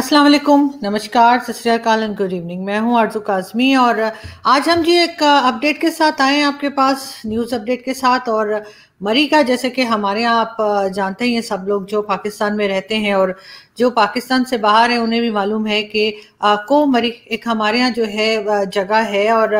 अस्सलाम वालेकुम। नमस्कार, सत श्रीकाल एंड गुड इवनिंग मैं हूँ आरज़ू काजमी और आज हम जी एक अपडेट के साथ आए हैं आपके पास न्यूज़ अपडेट के साथ और मरी का जैसे कि हमारे यहाँ आप जानते हैं ये सब लोग जो पाकिस्तान में रहते हैं और जो पाकिस्तान से बाहर है, उन्हें भी मालूम है कि को मरी, एक हमारे यहाँ जो है जगह है और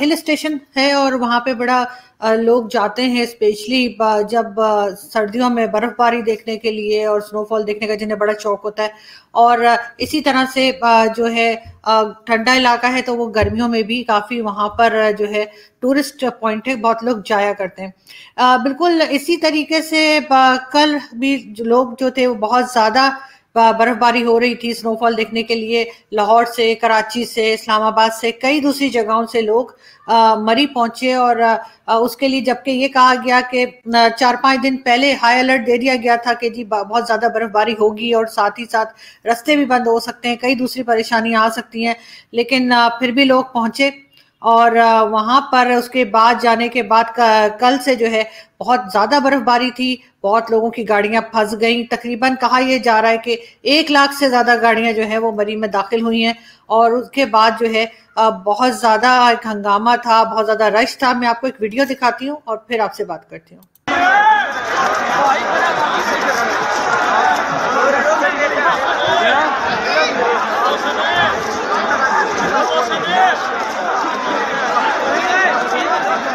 हिल स्टेशन है और वहाँ पे बड़ा लोग जाते हैं, स्पेशली जब सर्दियों में बर्फबारी देखने के लिए और स्नोफॉल देखने का जिन्हें बड़ा शौक होता है और इसी तरह से जो है ठंडा इलाका है तो वो गर्मियों में भी काफ़ी वहाँ पर जो है टूरिस्ट पॉइंट है बहुत लोग जाया करते हैं। आ, बिल्कुल इसी तरीके से कल भी जो लोग जो थे वो बहुत ज़्यादा बर्फबारी हो रही थी स्नोफॉल देखने के लिए। लाहौर से कराची से इस्लामाबाद से कई दूसरी जगहों से लोग आ, मरी पहुँचे और आ, उसके लिए जबकि ये कहा गया कि चार पाँच दिन पहले हाई अलर्ट दे दिया गया था कि जी बहुत ज़्यादा बर्फबारी होगी और साथ ही साथ रास्ते भी बंद हो सकते हैं कई दूसरी परेशानियाँ आ सकती हैं। लेकिन आ, फिर भी लोग पहुँचे। और वहाँ पर उसके बाद जाने के बाद कल से जो है बहुत ज़्यादा बर्फबारी थी, बहुत लोगों की गाड़ियाँ फंस गई। तकरीबन कहा यह जा रहा है कि एक लाख से ज़्यादा गाड़ियाँ जो है वो मरी में दाखिल हुई हैं और उसके बाद जो है बहुत ज़्यादा एक हंगामा था, बहुत ज़्यादा रश था। मैं आपको एक वीडियो दिखाती हूँ और फिर आपसे बात करती हूँ।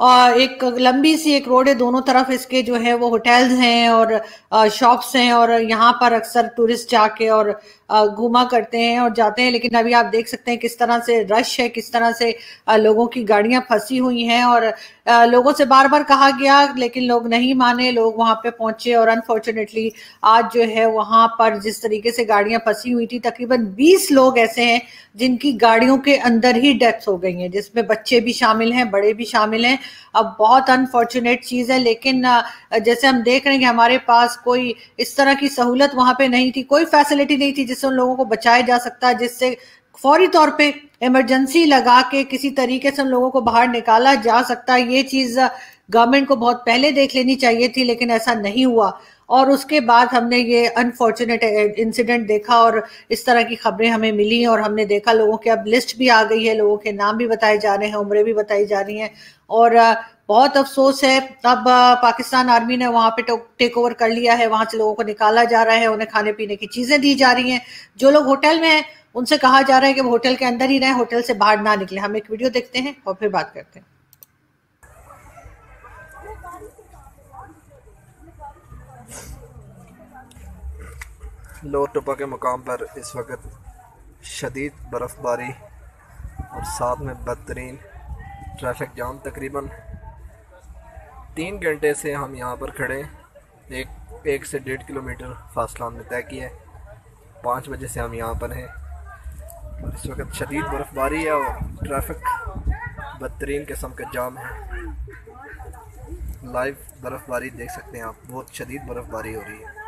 और एक लंबी सी एक रोड है, दोनों तरफ़ इसके जो है वो होटल्स हैं और शॉप्स हैं और यहाँ पर अक्सर टूरिस्ट जाके और घूमा करते हैं और जाते हैं। लेकिन अभी आप देख सकते हैं किस तरह से रश है, किस तरह से लोगों की गाड़ियाँ फंसी हुई हैं और लोगों से बार बार कहा गया, लेकिन लोग नहीं माने, लोग वहाँ पे पहुँचे और अनफॉर्चुनेटली आज जो है वहाँ पर जिस तरीके से गाड़ियाँ फंसी हुई थी, तकरीबन 20 लोग ऐसे हैं जिनकी गाड़ियों के अंदर ही डेथ हो गई हैं, जिसमें बच्चे भी शामिल हैं, बड़े भी शामिल हैं अब बहुत अनफॉर्चुनेट चीज़ है, लेकिन जैसे हम देख रहे हैं कि हमारे पास कोई इस तरह की सहूलत वहाँ पे नहीं थी, कोई फैसिलिटी नहीं थी जिससे उन लोगों को बचाया जा सकता है जिससे फौरी तौर पे इमरजेंसी लगा के किसी तरीके से उन लोगों को बाहर निकाला जा सकता है ये चीज़ गवर्नमेंट को बहुत पहले देख लेनी चाहिए थी, लेकिन ऐसा नहीं हुआ। और उसके बाद हमने ये अनफॉर्चुनेट इंसिडेंट देखा और इस तरह की खबरें हमें मिली और हमने देखा, लोगों के अब लिस्ट भी आ गई है, लोगों के नाम भी बताए जा रहे हैं, उम्रें भी बताई जा रही हैं। और बहुत अफसोस है, अब पाकिस्तान आर्मी ने वहाँ पे टेक ओवर कर लिया है, वहाँ से लोगों को निकाला जा रहा है, उन्हें खाने पीने की चीज़ें दी जा रही हैं। जो लोग होटल में हैं, उनसे कहा जा रहा है कि वो होटल के अंदर ही रहें, होटल से बाहर ना निकले। हम एक वीडियो देखते हैं और फिर बात करते हैं। लोर टोपा के मुकाम पर इस वक्त शदीद बर्फ़बारी और साथ में बदतरीन ट्रैफ़िक जाम तकरीबन तीन घंटे से हम यहाँ पर खड़े एक एक से डेढ़ किलोमीटर फासला हमने तय किया है। पाँच बजे से हम यहाँ पर हैं। और इस वक्त शदीद बर्फ़बारी है और ट्रैफ़िक बदतरीन किस्म का जाम है। लाइव बर्फ़बारी देख सकते हैं आप। बहुत शदीद बर्फ़बारी हो रही है।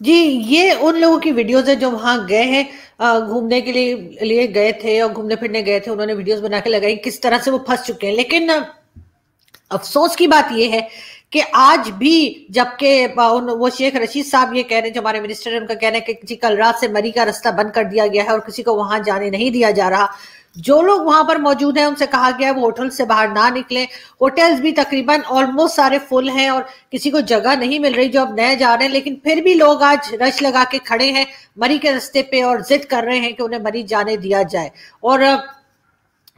जी, ये उन लोगों की वीडियोस है जो वहाँ गए हैं घूमने के लिए लिए गए थे और घूमने फिरने गए थे, उन्होंने वीडियोस बना के लगाई किस तरह से वो फंस चुके हैं। लेकिन, अफसोस की बात यह है कि आज भी जबकि वो शेख रशीद साहब ये कह रहे हैं, जो हमारे मिनिस्टर है, उनका कहना है कि जी, कल रात से मरी का रास्ता बंद कर दिया गया है और किसी को वहाँ जाने नहीं दिया जा रहा। जो लोग वहाँ पर मौजूद हैं, उनसे कहा गया है वो होटल से बाहर ना निकले। होटल्स भी तकरीबन ऑलमोस्ट सारे फुल हैं और किसी को जगह नहीं मिल रही जो अब नए जा रहे हैं, लेकिन फिर भी लोग आज रश लगा के खड़े हैं, मरी के रस्ते पे और जिद कर रहे हैं कि उन्हें मरीज़ जाने दिया जाए। और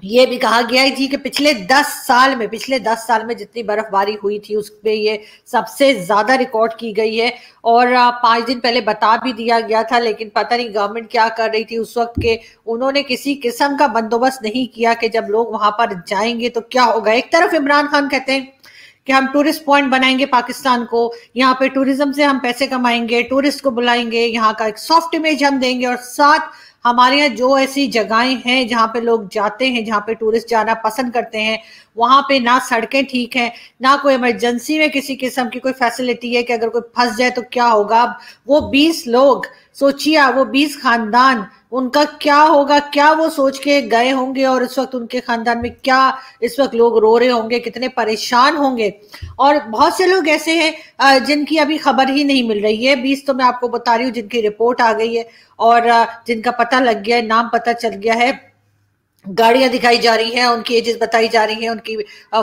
ये भी कहा गया है जी कि पिछले दस साल में, पिछले दस साल में जितनी बर्फबारी हुई थी, उसमें ये सबसे ज़्यादा रिकॉर्ड की गई है। और पाँच दिन पहले बता भी दिया गया था, लेकिन पता नहीं गवर्नमेंट क्या कर रही थी उस वक्त के। उन्होंने किसी किस्म का बंदोबस्त नहीं किया कि जब लोग वहाँ पर जाएँगे तो क्या होगा। एक तरफ़ इमरान खान कहते हैं कि हम टूरिस्ट पॉइंट बनाएँगे पाकिस्तान को, यहाँ पे टूरिज़्म से हम पैसे कमाएँगे टूरिस्ट को बुलाएँगे, यहाँ का एक सॉफ्ट इमेज हम देंगे और साथ हमारे यहाँ जो ऐसी जगहें हैं जहाँ पे लोग जाते हैं, जहाँ पे टूरिस्ट जाना पसंद करते हैं वहाँ पे ना सड़कें ठीक हैं, ना कोई इमरजेंसी में किसी किस्म की कोई फैसिलिटी है कि अगर कोई फंस जाए तो क्या होगा? वो बीस लोग, सोचिए वो बीस खानदान, उनका क्या होगा? क्या वो सोच के गए होंगे और इस वक्त उनके खानदान में क्या इस वक्त लोग रो रहे होंगे, कितने परेशान होंगे? और बहुत से लोग ऐसे हैं जिनकी अभी खबर ही नहीं मिल रही है। बीस तो मैं आपको बता रही हूँ जिनकी रिपोर्ट आ गई है और जिनका पता लग गया है, नाम पता चल गया है। गाड़ियाँ दिखाई जा रही हैं, उनकी एजेस बताई जा रही हैं, उनकी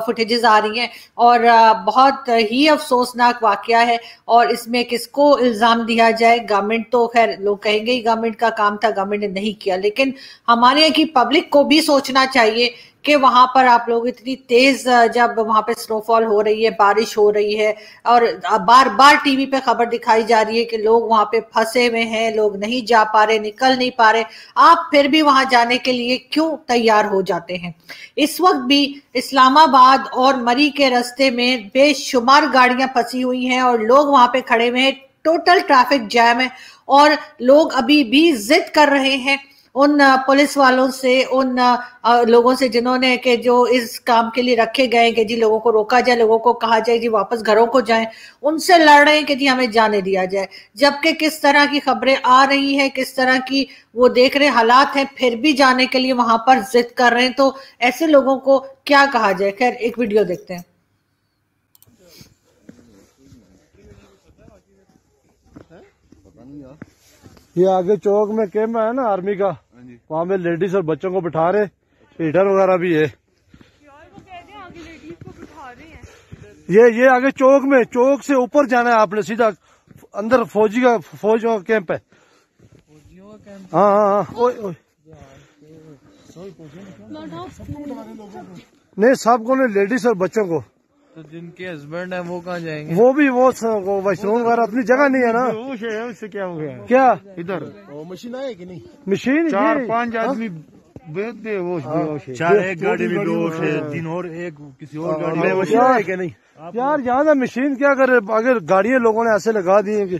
फुटेजेस आ रही हैं और बहुत ही अफसोसनाक वाक़ है और इसमें किसको इल्ज़ाम दिया जाए? गवर्नमेंट तो खैर, लोग कहेंगे ही गवर्नमेंट का काम था, गवर्नमेंट ने नहीं किया, लेकिन हमारे यहाँ की पब्लिक को भी सोचना चाहिए कि वहाँ पर आप लोग इतनी तेज जब वहाँ पे स्नोफॉल हो रही है, बारिश हो रही है, और बार बार टीवी पे खबर दिखाई जा रही है कि लोग वहाँ पे फंसे हुए हैं, लोग नहीं जा पा रहे, निकल नहीं पा रहे, आप फिर भी वहाँ जाने के लिए क्यों तैयार हो जाते हैं? इस वक्त भी इस्लामाबाद और मरी के रस्ते में बेशुमार गाड़ियाँ फंसी हुई हैं और लोग वहाँ पे खड़े हुए हैं टोटल ट्रैफ़िक जैम है और लोग अभी भी जिद कर रहे हैं। उन पुलिस वालों से, उन लोगों से जिन्होंने के जो इस काम के लिए रखे गए कि जी लोगों को रोका जाए, लोगों को कहा जाए, जी वापस घरों को जाएँ, उनसे लड़ रहे हैं कि जी हमें जाने दिया जाए। जबकि किस तरह की खबरें आ रही हैं, किस तरह की वो देख रहे हालात हैं, फिर भी जाने के लिए वहाँ पर जिद कर रहे हैं तो ऐसे लोगों को क्या कहा जाए? खैर, एक वीडियो देखते हैं। ये आगे चौक में कैम्प है ना आर्मी का। वहाँ पे लेडीज़ और बच्चों को बिठा रहे हीटर वगैरह भी है। ये ये आगे चौक में चौक से ऊपर जाना है आपने सीधा अंदर फौजी का फौज का कैंप है। हाँ हाँ हाँ नहीं सबको ने लेडीज़ और बच्चों को। तो जिनके हस्बैंड है वो कहाँ जाएँगे? वो भी वो वैष्णव वगैरह अपनी जगह नहीं है ना? उससे क्या हो गया? क्या? इधर। मशीन आए कि नहीं? मशीन चार पाँच आदमी बेचते वो चार एक गाड़ी में बेहोश है। तीन और एक किसी और गाड़ी में मशीन है क्या नहीं? यार यहाँ ना मशीन क्या करे? अगर गाड़ियाँ लोगों ने ऐसे लगा दी है कि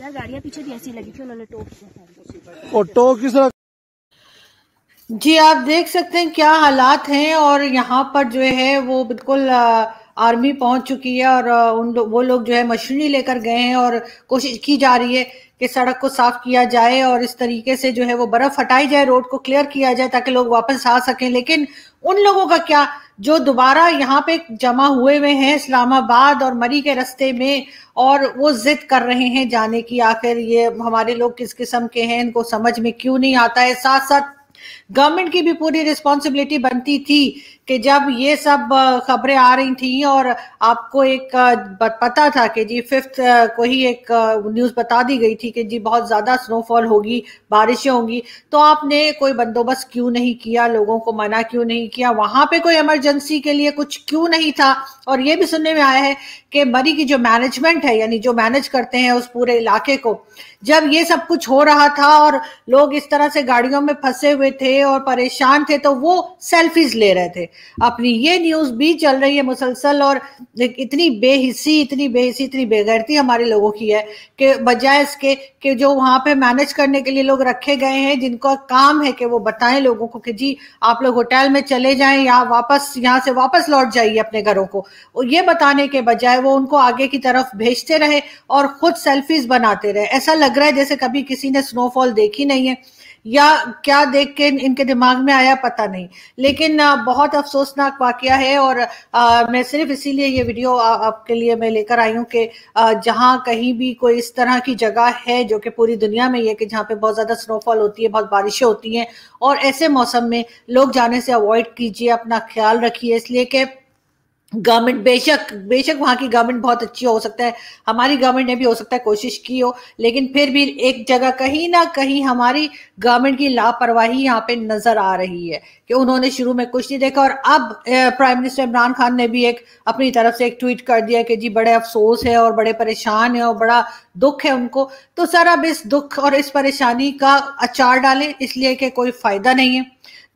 यार गाड़ियाँ पीछे भी ऐसी लगी थी उन्होंने टोक और टोक किस तरह जी आप देख सकते हैं क्या हालात हैं और यहाँ पर जो है वो बिल्कुल आर्मी पहुँच चुकी है और उन लो, वो लोग जो है मशीनरी लेकर गए हैं और कोशिश की जा रही है कि सड़क को साफ़ किया जाए और इस तरीके से जो है वो बर्फ़ हटाई जाए रोड को क्लियर किया जाए ताकि लोग वापस आ सकें। लेकिन उन लोगों का क्या जो दोबारा यहाँ पे जमा हुए हुए हैं इस्लामाबाद और मरी के रस्ते में और वो जिद कर रहे हैं जाने की आखिर ये हमारे लोग किस किस्म के हैं इनको समझ में क्यों नहीं आता है? साथ साथ गवर्नमेंट की भी पूरी रिस्पॉन्सिबिलिटी बनती थी। कि जब ये सब खबरें आ रही थी और आपको एक पता था कि जी फिफ्थ को ही एक न्यूज़ बता दी गई थी कि जी बहुत ज़्यादा स्नोफॉल होगी, बारिशें होंगी तो आपने कोई बंदोबस्त क्यों नहीं किया? लोगों को मना क्यों नहीं किया? वहाँ पे कोई इमरजेंसी के लिए कुछ क्यों नहीं था? और ये भी सुनने में आया है कि मरी की जो मैनेजमेंट है, यानी जो मैनेज करते हैं उस पूरे इलाके को, जब ये सब कुछ हो रहा था और लोग इस तरह से गाड़ियों में फंसे हुए थे और परेशान थे तो वो सेल्फीज ले रहे थे। अपनी ये न्यूज़ भी चल रही है मुसलसल और इतनी बेहिसी इतनी बेहिसी, इतनी बेगैरती हमारे लोगों की है कि बजाय इसके कि जो वहाँ पे मैनेज करने के लिए लोग रखे गए हैं, जिनका काम है कि वो बताएँ लोगों को कि जी, आप लोग होटल में चले जाएँ या वापस, यहाँ से वापस लौट जाइए अपने घरों को। और ये बताने के बजाय वो उनको आगे की तरफ़ भेजते रहे और खुद सेल्फीज बनाते रहे। ऐसा लग रहा है जैसे कभी किसी ने स्नोफॉल देखी नहीं है। या क्या देख के इनके दिमाग में आया पता नहीं। लेकिन बहुत अफसोसनाक वाक्य है और आ, मैं सिर्फ़ इसीलिए ये वीडियो आ, आपके लिए मैं लेकर आई हूँ कि जहाँ कहीं भी कोई इस तरह की जगह है जो कि पूरी दुनिया में ये कि जहाँ पे बहुत ज़्यादा स्नोफॉल होती है बहुत बारिशें होती हैं और ऐसे मौसम में लोग जाने से अवॉइड कीजिए अपना ख्याल रखिए। इसलिए कि गवर्नमेंट बेशक बेशक वहाँ की गवर्नमेंट बहुत अच्छी हो सकता है। हमारी गवर्नमेंट ने भी हो सकता है कोशिश की हो, लेकिन फिर भी एक जगह कहीं ना कहीं हमारी गवर्नमेंट की लापरवाही यहाँ पे नज़र आ रही है कि उन्होंने शुरू में कुछ नहीं देखा। और अब प्राइम मिनिस्टर इमरान खान ने भी एक अपनी तरफ़ से एक ट्वीट कर दिया कि जी बड़े अफसोस है और बड़े परेशान है और बड़ा दुख है उनको। तो सर अब इस दुख और इस परेशानी का अचार डालें, इसलिए कि कोई फ़ायदा नहीं है।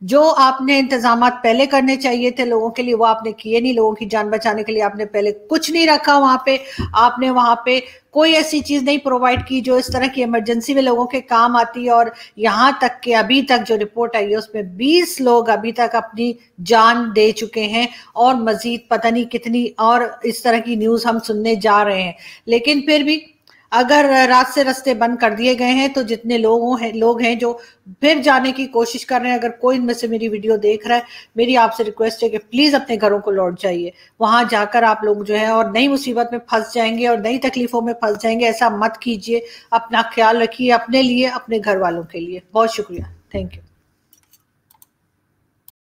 जो आपने इंतज़ाम पहले करने चाहिए थे लोगों के लिए, वो आपने किए नहीं, लोगों की जान बचाने के लिए आपने पहले कुछ नहीं रखा वहाँ पे। आपने वहाँ पे कोई ऐसी चीज़ नहीं प्रोवाइड की जो इस तरह की इमरजेंसी में लोगों के काम आती है और यहाँ तक के अभी तक जो रिपोर्ट आई है, उसमें 20 लोग अभी तक अपनी जान दे चुके हैं और मजीद पता नहीं कितनी और इस तरह की न्यूज़ हम सुनने जा रहे हैं। लेकिन फिर भी अगर रात से रास्ते बंद कर दिए गए हैं तो जितने लोगों हैं, लोग हैं जो फिर जाने की कोशिश कर रहे हैं। अगर कोई इनमें से मेरी वीडियो देख रहा है, मेरी आपसे रिक्वेस्ट है कि प्लीज़ अपने घरों को लौट जाइए। वहाँ जाकर आप लोग जो है और नई मुसीबत में फंस जाएँगे और नई तकलीफों में फंस जाएँगे, ऐसा मत कीजिए। अपना ख्याल रखिए अपने लिए, अपने घर वालों के लिए। बहुत शुक्रिया। Thank you